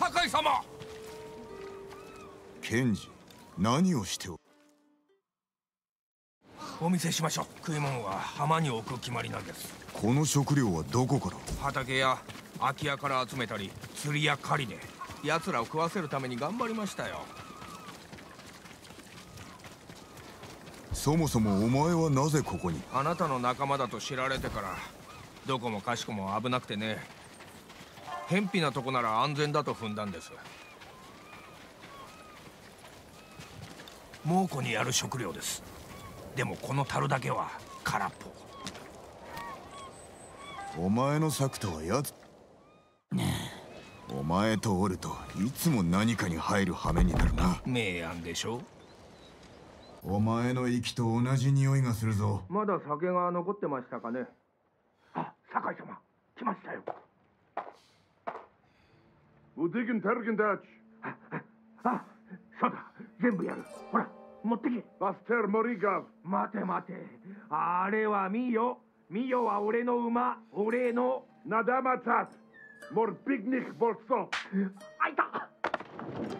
酒井様。検事何をしておお見せしましょう。食い物は浜に置く決まりなんです。この食料はどこから？畑や空き家から集めたり釣りや狩りで奴らを食わせるために頑張りましたよ。そもそもお前はなぜここに？あなたの仲間だと知られてからどこもかしこも危なくてね偏僻なとこなら安全だと踏んだんです。猛虎にやる食料です。でもこの樽だけは空っぽ。お前の策とはやつ。お前とおるといつも何かに入る羽目になるな。明暗でしょ？お前の息と同じ匂いがするぞ。まだ酒が残ってましたかね？あ酒井様来ましたよ無敵んたるけんだっち。あ,あそうだ。全部やる。ほら持ってけバスターモリガフ待て待て。あれはミヨミヨは俺の馬。俺の。ナダマツァツ。モルピクニックボルソン。いた。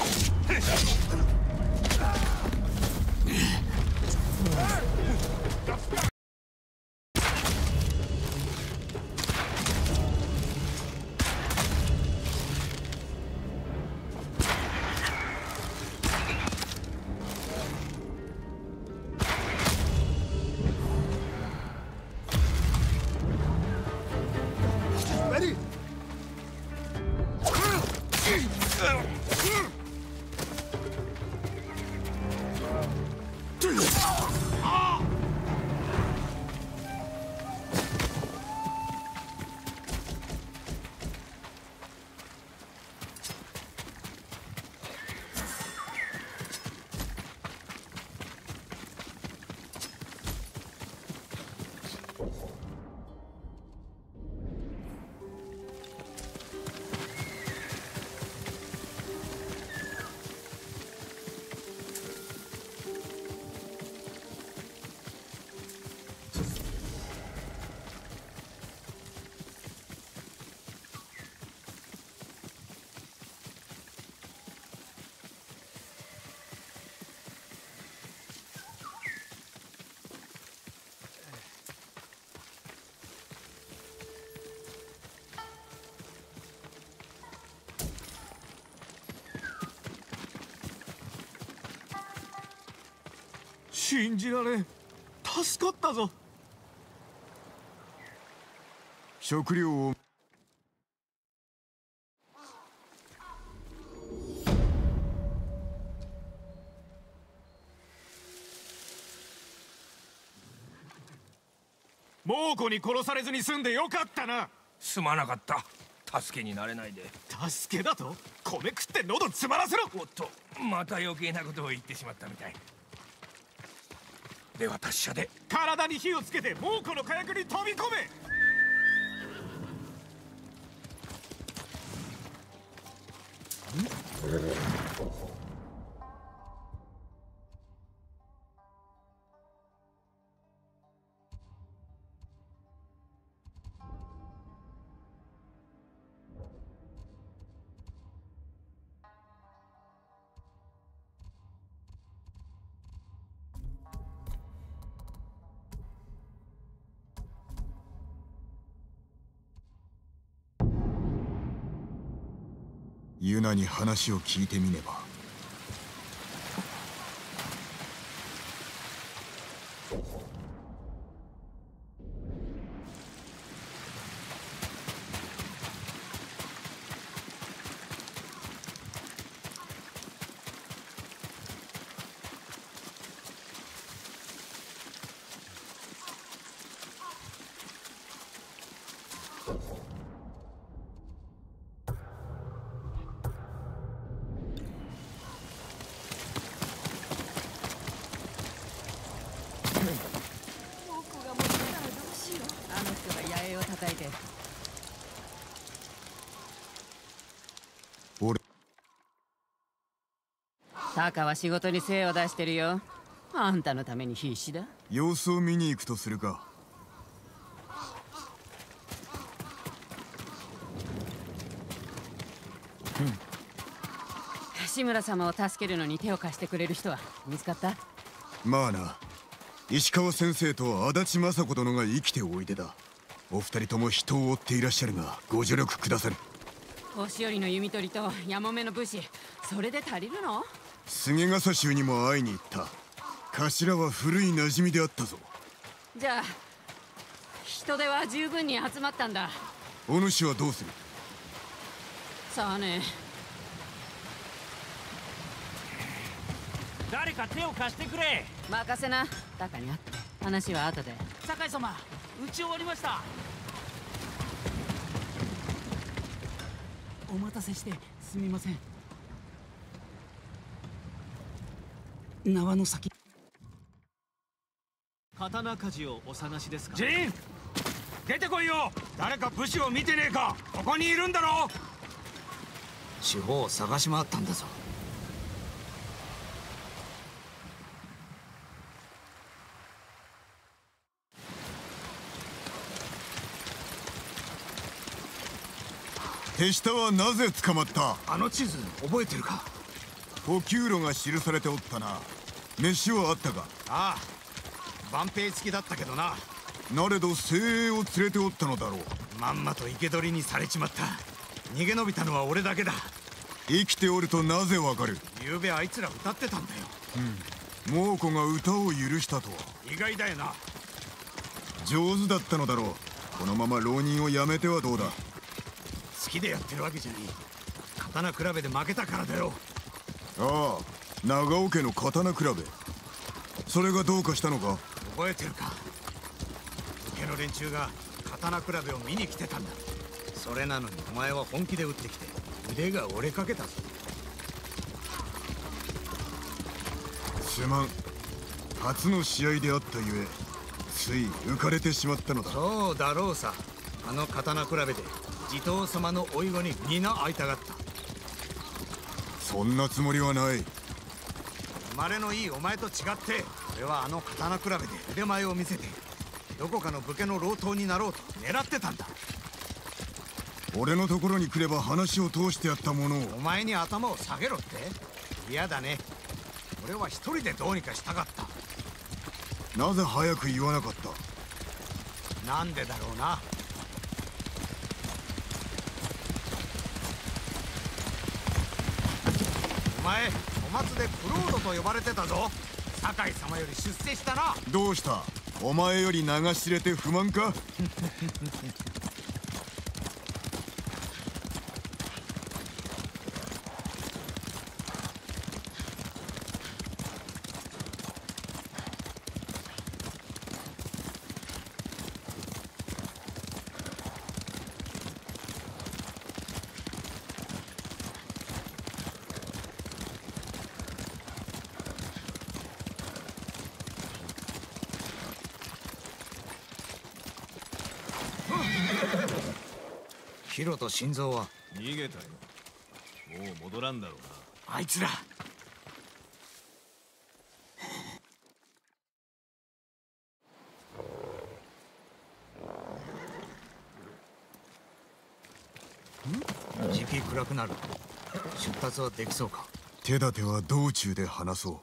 Let's go. 信じられん。助かったぞ。食料を。猛虎に殺されずに済んでよかったな。すまなかった。助けになれないで。助けだと？米食って喉詰まらせろ。おっとまた余計なことを言ってしまったみたいでは達者で体に火をつけて猛虎の火薬に飛び込め。ユナに話を聞いてみねば僕が持ってたらどうしようあの人が野営を叩いて俺タカは仕事に精を出してるよ。あんたのために必死だ。様子を見に行くとするか。志村様を助けるのに手を貸してくれる人は見つかった？まあな。石川先生と足立雅子殿が生きておいでだ。お二人とも人を追っていらっしゃるがご助力くださる。年寄りの弓取りとやもめの武士それで足りるの？菅笠衆にも会いに行った。頭は古い馴染みであったぞ。じゃあ人手は十分に集まったんだ。お主はどうする？さあね。誰か手を貸してくれ。任せな。タカに会って。話は後で。酒井様打ち終わりました。お待たせしてすみません縄の先。刀鍛冶をお探しですか？ジン！出てこいよ！誰か武士を見てねえか！ここにいるんだろ！四方を探し回ったんだぞ。手下はなぜ捕まった？あの地図覚えてるか？補給路が記されておったな。飯はあったか？ああ万平付きだったけどな。なれど精鋭を連れておったのだろう。まんまと生け捕りにされちまった。逃げ延びたのは俺だけだ。生きておるとなぜわかる？昨べあいつら歌ってたんだよ。猛虎が歌を許したとは。意外だよな。上手だったのだろう。このまま浪人をやめてはどうだ？好きでやってるわけじゃねえ。刀比べで負けたからだよああ長尾家の刀比べ。それがどうかしたのか？覚えてるか？受けの連中が刀比べを見に来てたんだ。それなのにお前は本気で撃ってきて腕が折れかけた。ぞすまん。初の試合であったゆえつい浮かれてしまったのだ。そうだろうさ。あの刀比べで地頭様のおいごに皆会いたがったそんなつもりはない。生まれのいいお前と違って俺はあの刀比べで腕前を見せてどこかの武家の老頭になろうと狙ってたんだ。俺のところに来れば話を通してやったものを。お前に頭を下げろって？嫌だね。俺は一人でどうにかしたかった。なぜ早く言わなかった？なんでだろうな前お松でクロードと呼ばれてたぞ。酒井様より出世したな。どうした？お前より流し入れて不満か？と心臓は。逃げたよ。もう戻らんだろうな。あいつら。時期暗くなる。出発はできそうか。手立ては道中で話そ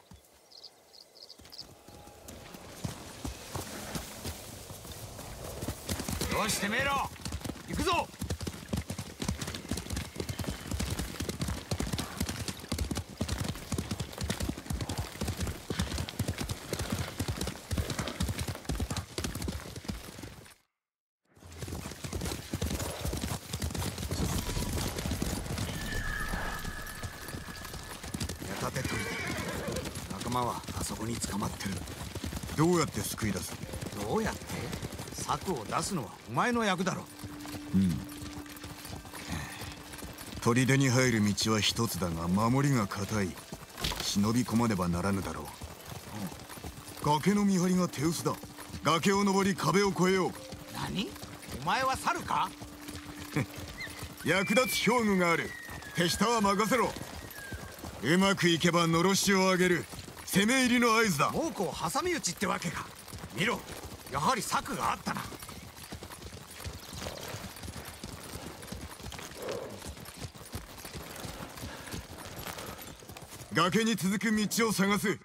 う。よしてめえら。行くぞ様はあそこに捕まってる。どうやって救い出す？どうやって？策を出すのはお前の役だろ。砦に入る道は一つだが守りが固い。忍び込まねばならぬだろう、崖の見張りが手薄だ。崖を登り壁を越えよう。何？お前は猿か？役立つ兵具がある。手下は任せろ。うまくいけばのろしを上げる攻め入りの合図だ。猛虎を挟み撃ちってわけか。見ろやはり策があったな。崖に続く道を探す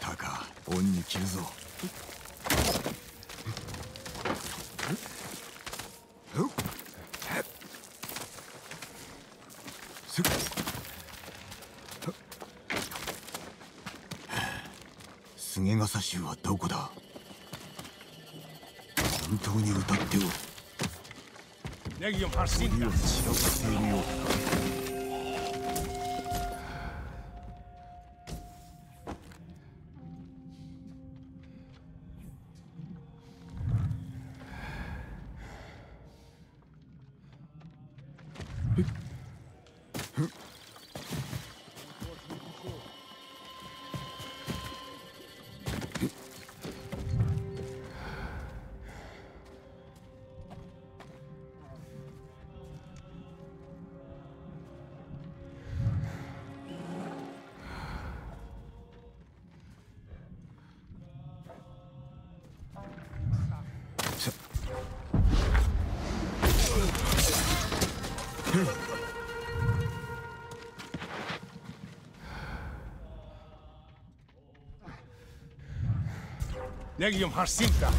タカ恩に着るぞ菅笠衆はどこだ？本当に歌っておる。鳥 Harsinta. を散らばっているようだ Legium Harsinta.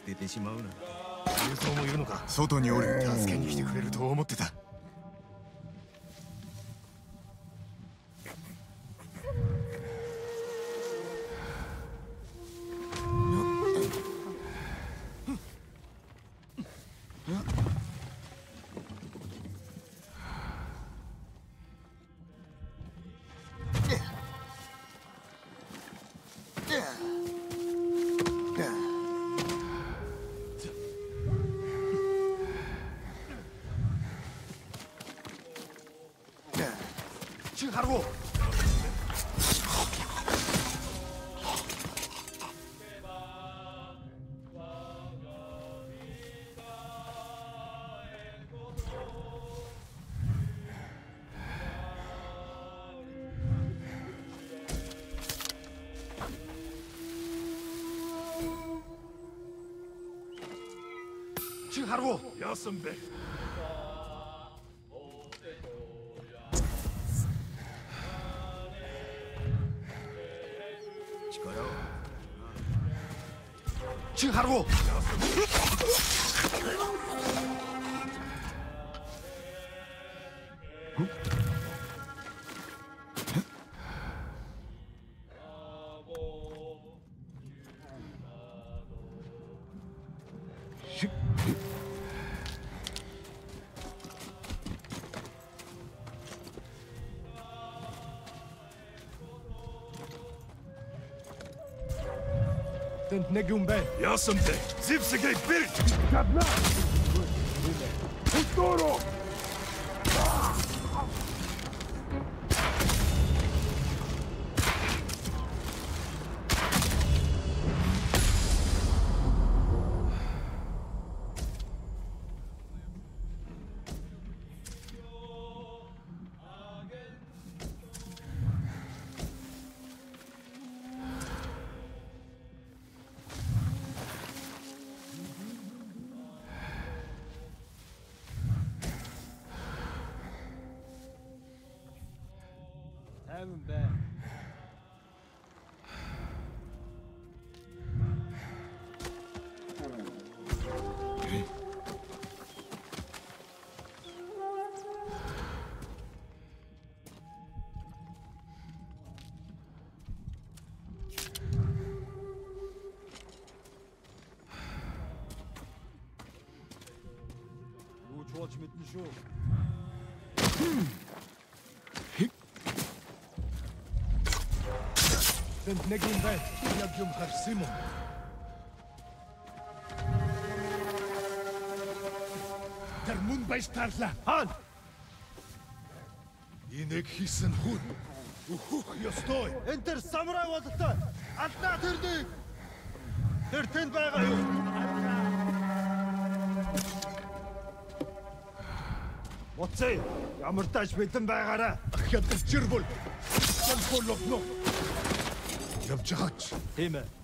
捨ててしまうなんて。輸送もいるのか。外におる。助けに来てくれると思ってた。Chiharu! Ja sam back. Chiharu! Ljungberg. Ja sam te. Zip se ga i pirk! Kad nas! Futuro! Мэднэ шүү. Тэнд нэг юм байна. Яг юм харсан юм. Тэр мөн баястаарлаа. Хаан. Энийг хийсэн хүн. Үхэх ёстой. Энд тэр самурай бололтой. Алдаа тэрний. Тэр тэнд байгаа юу? Уцай ямар тач битэн байгаараа. Ах ядч чирбул. Чамхоллог нөх. Явж хаач. Тийм ээ.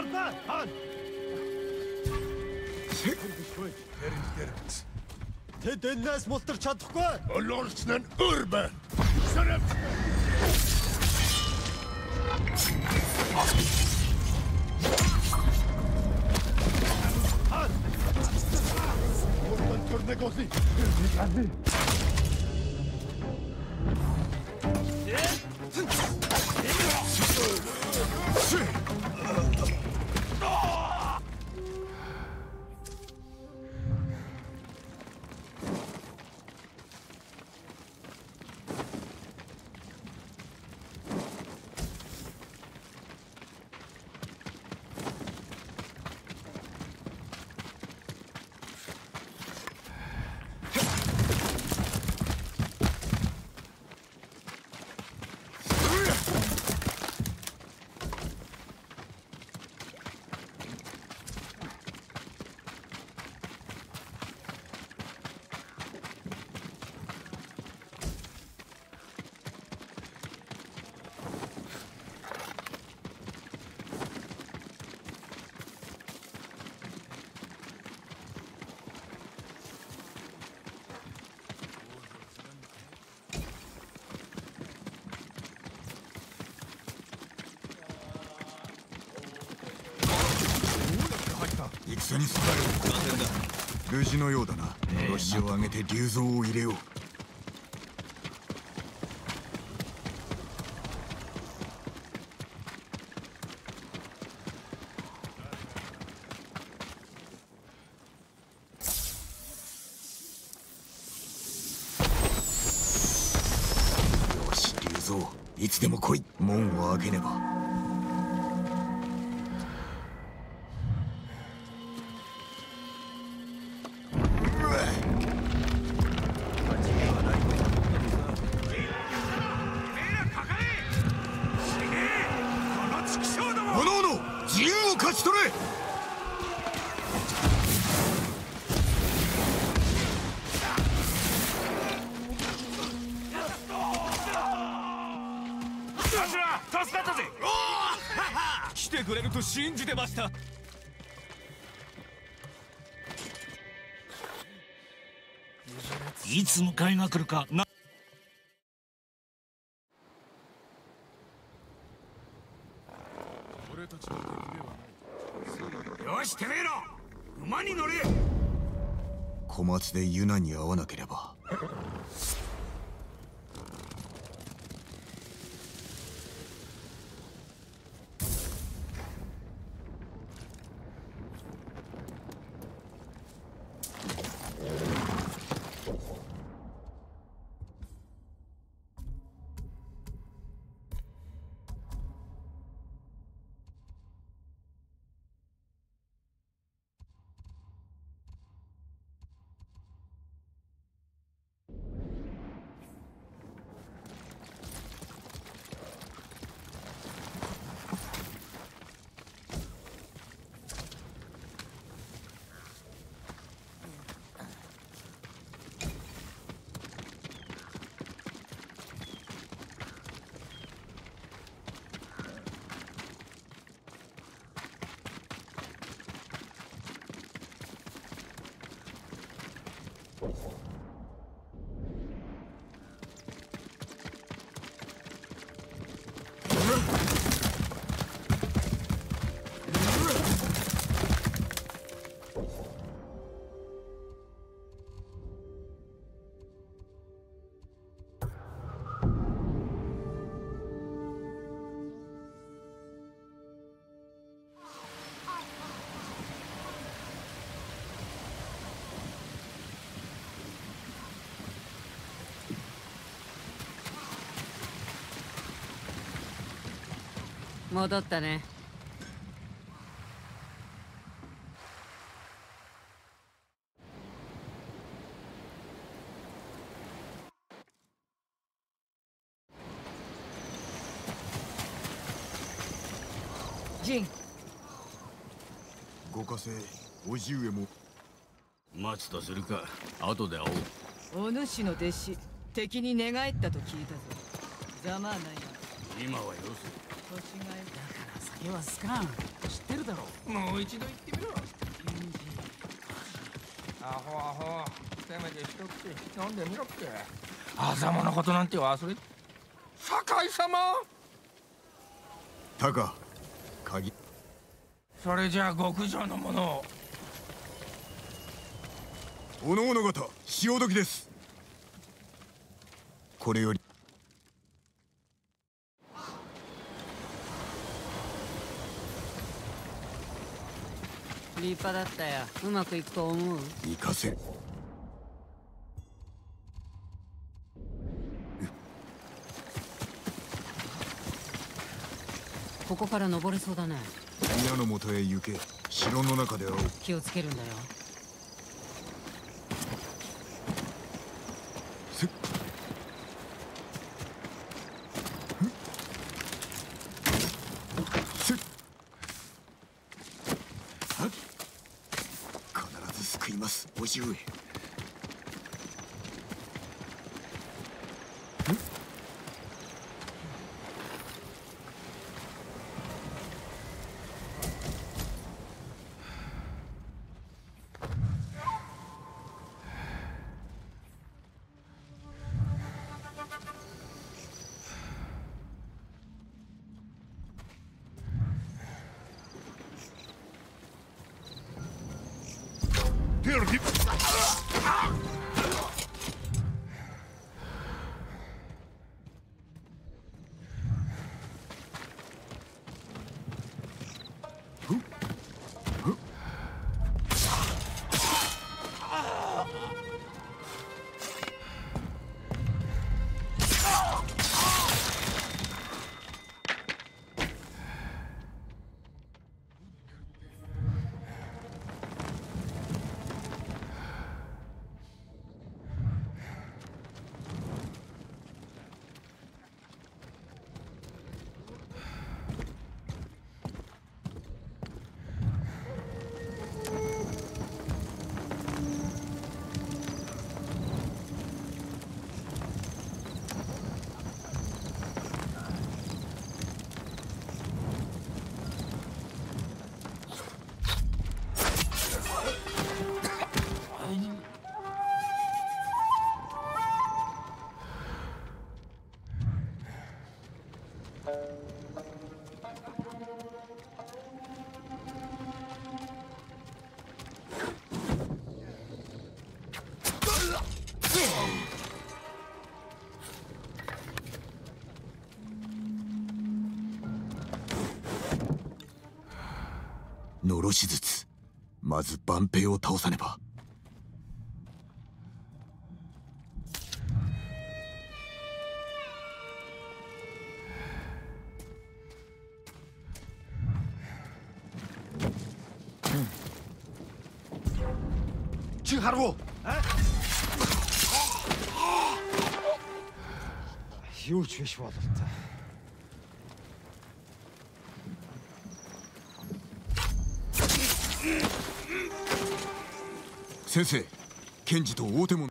өнөөхийг чи хардаа. Хаан. Тэрэн дэрч. Тэд энэс мултарч чадахгүй. Олоорчны нь өөр байна. Сарав. Хаан. Уран төрнэг олны. Гадны. 戦に備えろ無事のようだな。のろしを上げて竜蔵を入れよう。よし竜蔵いつでも来い。門を開けねばしたいつ迎えが来るかな。よしてめえら。馬に乗れ。小松でユナに会わなければ。戻ったね。ジン。ご家政叔父上も。待つとするか。後で会おう。お主の弟子敵に寝返ったと聞いたぞ。ざまあないな。今はよ年がい酒はスカン知ってるだろ。もう一度言ってみろ。アホアホ。せめて一口飲んでみろって。狭間のことなんて忘れ。酒井様。タカ鍵それじゃあ極上のもの。をおのおの方潮時です。これより立派だったよ。うまくいくと思う？行かせ。ここから登れそうだね。宮の元へ行け。城の中で会おう。気をつけるんだよせっせっはっ必ず救います。叔父上ろし術まず万平を倒さねば。チュハロ又缺说的。先生。検事と大手門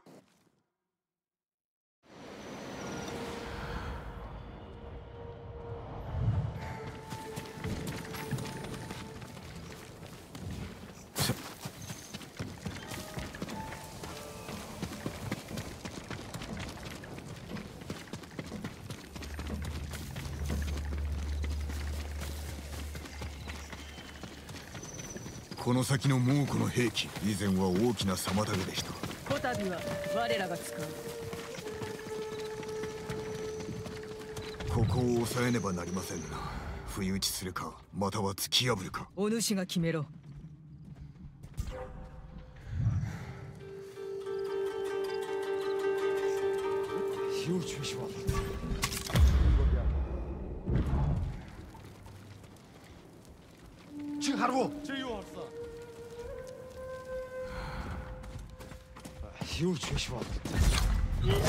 の先の猛虎の兵器以前は大きな妨げでした。こたびは我らが使う。ここを抑えねばなりませんな。不意打ちするかまたは突き破るか。お主が決めろ。又缺说的。チュハロ这又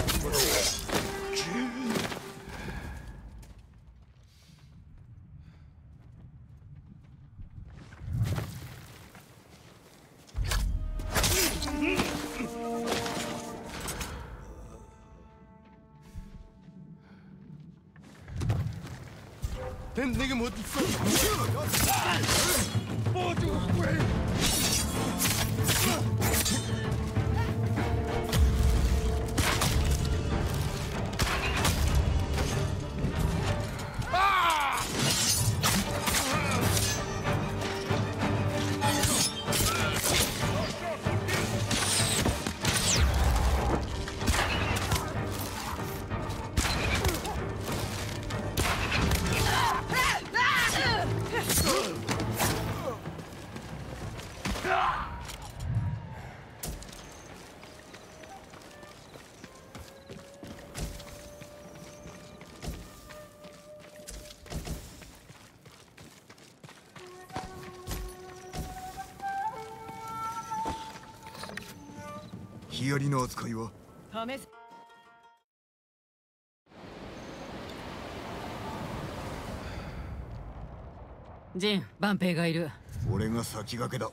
ヒヤリの扱いは？試すジン万平がいる。俺が先駆けだ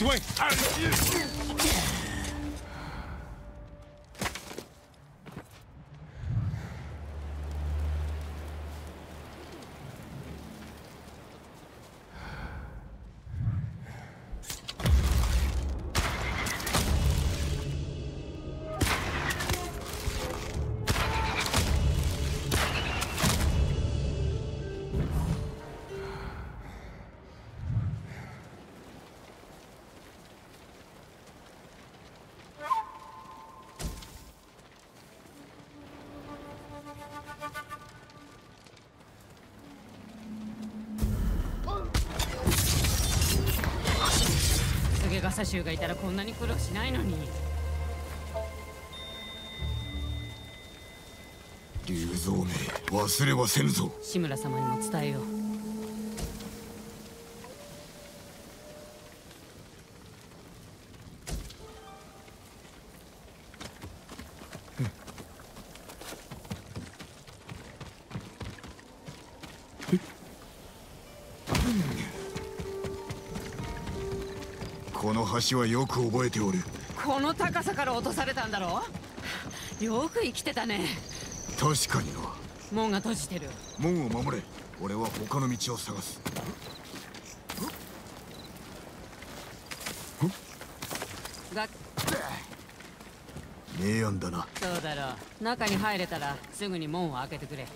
doing? 笠衆がいたらこんなに苦労しないのに。竜蔵め忘れはせぬぞ。志村様にも伝えようこの橋はよく覚えておる。この高さから落とされたんだろよく生きてたね。確かにな。門が閉じてる。門を守れ。俺は他の道を探す。が明暗だな。そうだろう。中に入れたらすぐに門を開けてくれ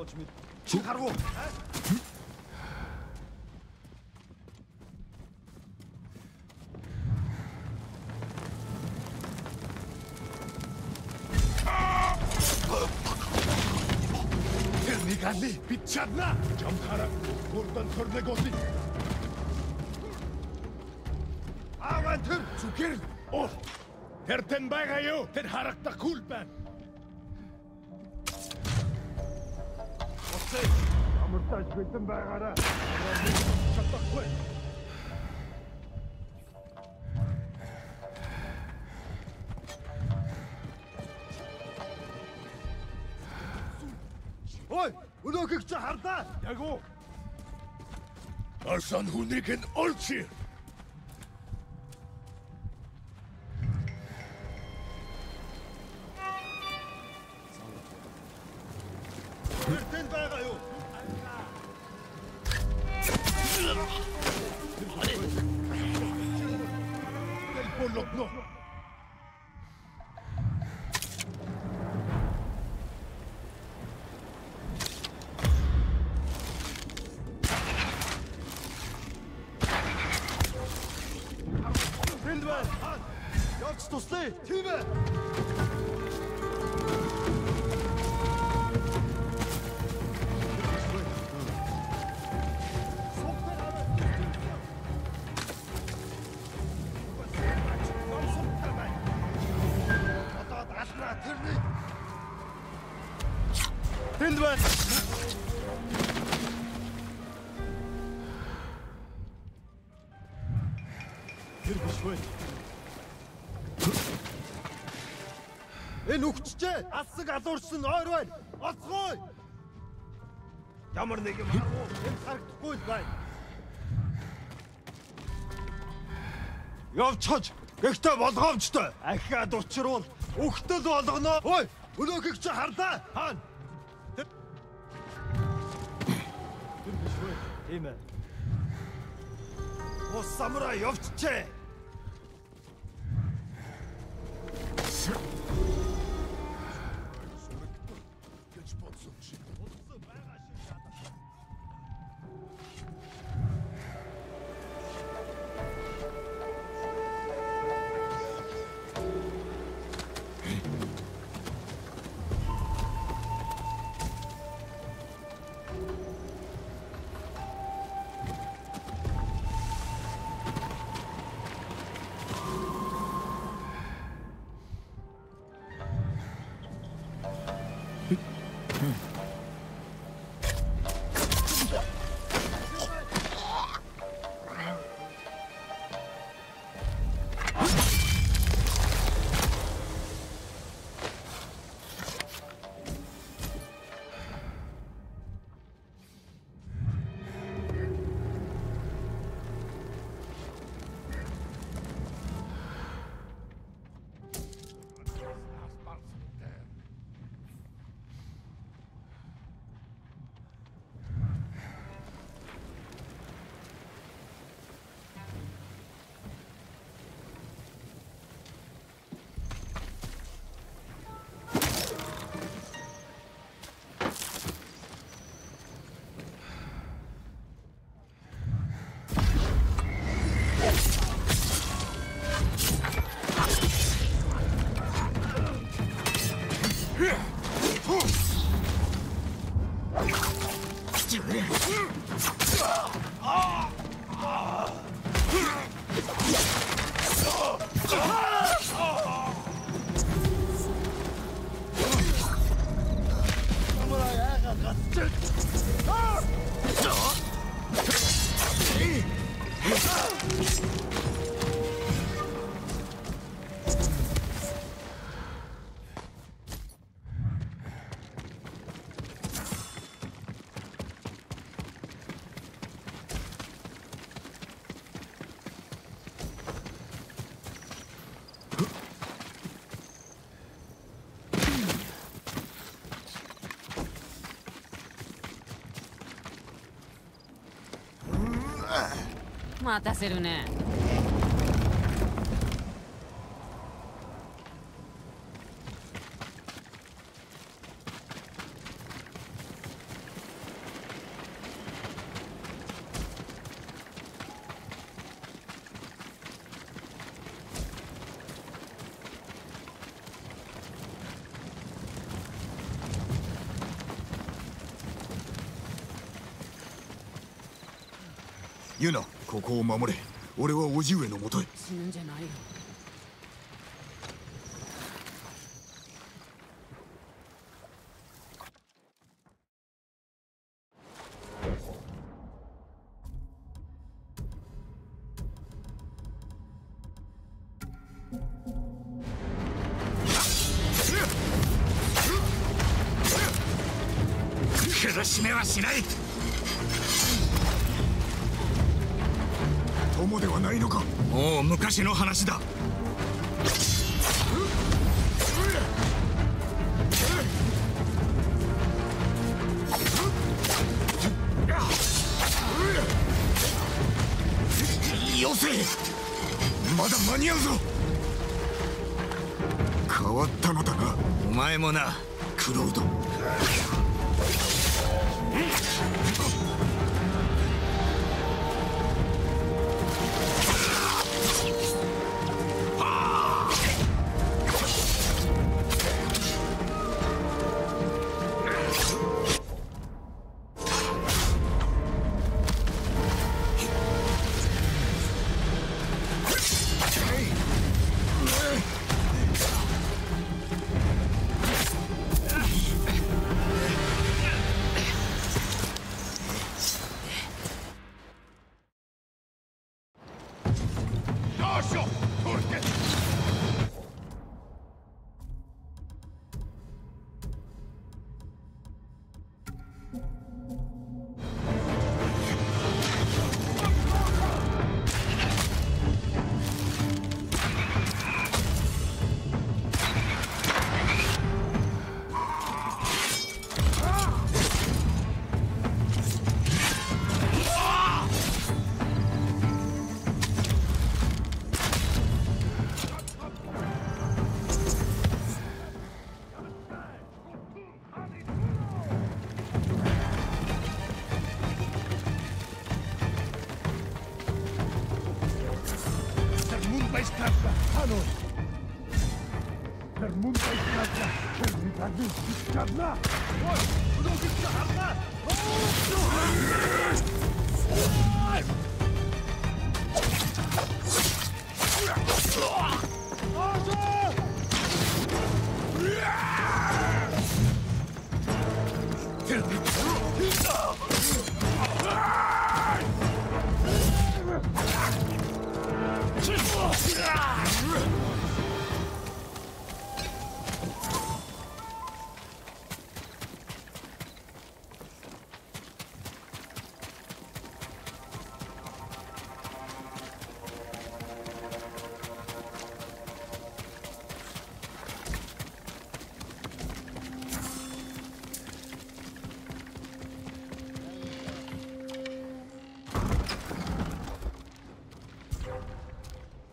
сургуулж мэд. Чи гаргуу. Гали бит чадна. Жамхара гурдан төрнэг болли. Аван төр зүгэр. Оо. Тэр тэн байгаа юу? Тэр харагдах кул байна. Амар тааж бэлдэн байгаараа. Шатахгүй. Ой, өнөөхийг чи хардаа. Яг уу. Арсан хүнийг нь олчих. Алсаг алуурсан ойр байна. Оцгой. Ямар нэг юм харах уу? Энэ харагдахгүй л байна. Явчихж гэхдээ болгоомжтой. Ахиад учруул үхтэл болгоно. Ой, өнөөхийг чи харлаа. Хаана? Тэр биш үү? Тийм ээ. Ус самурай явчихжээ. 待たせるねユナここを守れ。俺は叔父上のもとへ。死ぬんじゃないよ。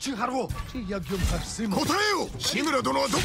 ちはろう答えよ志村殿はど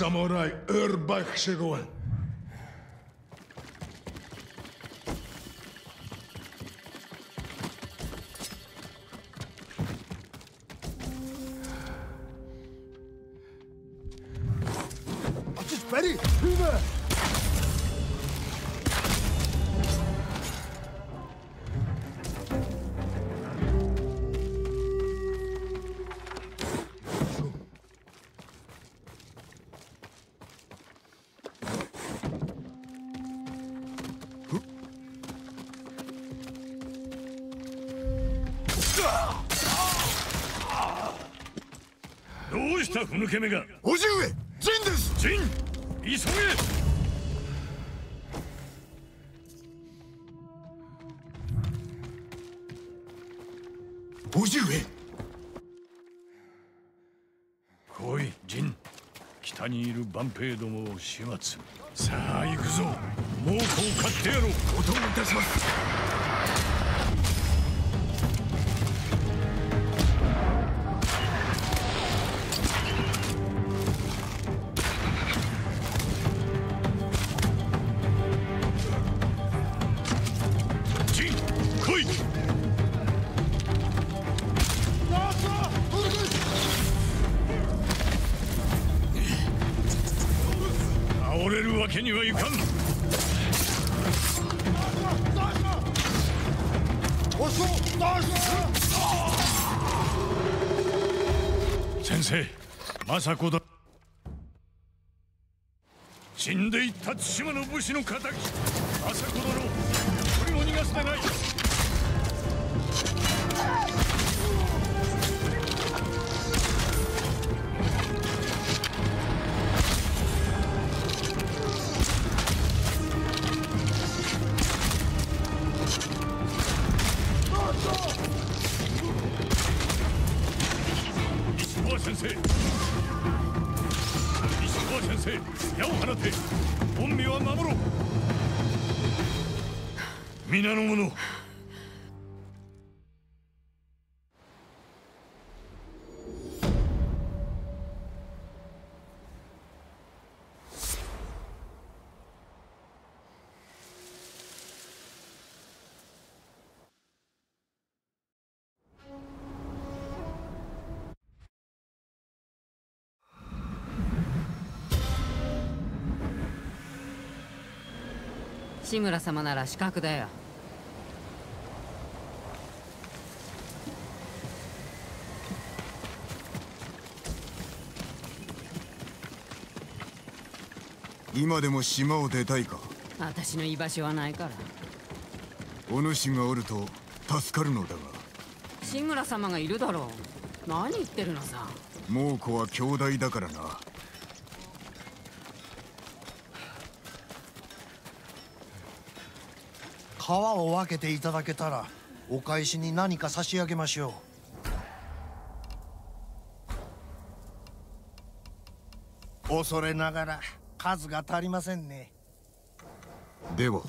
samurai örbachshegoen. Wat is Perry? Huber! うしたこのケメが叔父上陣です。陣急げ。叔父上。来い陣。北にいる万兵どもを始末。さあ行くぞ。猛虎を買ってやろう。お供いたします先生政子だ。死んでいった対馬の武士の敵政子殿一人も逃がすでない。志村様なら資格だよ。今でも島を出たいか？私の居場所はないから。お主がおると助かるのだが。志村様がいるだろう。何言ってるのさ。猛虎は兄弟だからな皮を分けていただけたらお返しに何か差し上げましょう。恐れながら数が足りませんね。では。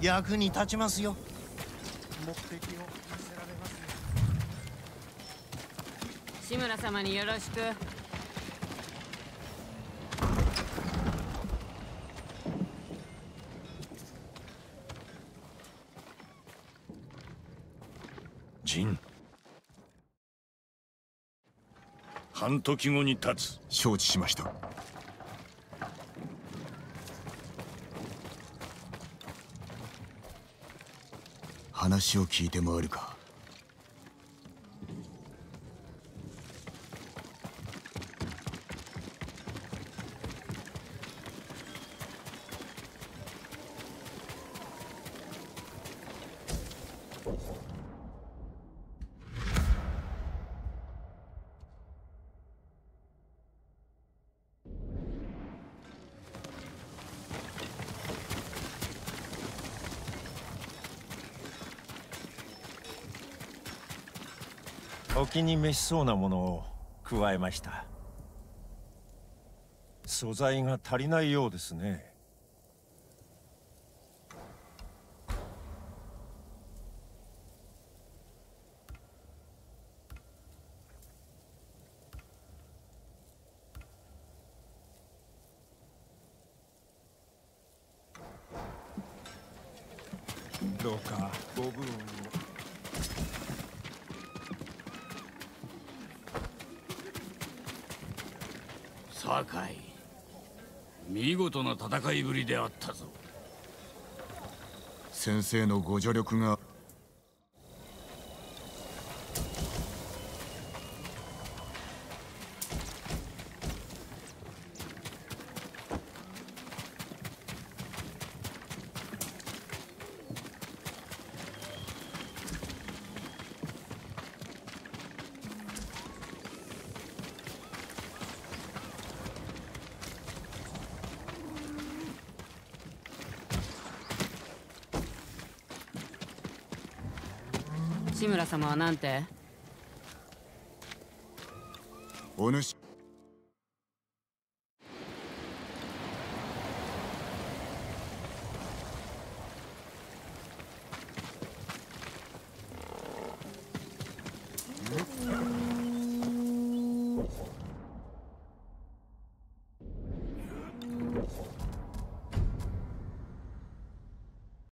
役に立ちますよ目的を見せられますよ志村様によろしく。陣半時後に立つ。承知しました話を聞いて回るか。に召しそうなものを加えました。素材が足りないようですねどうかご分を酒井見事な戦いぶりであったぞ。先生のご助力が様はなんて？お主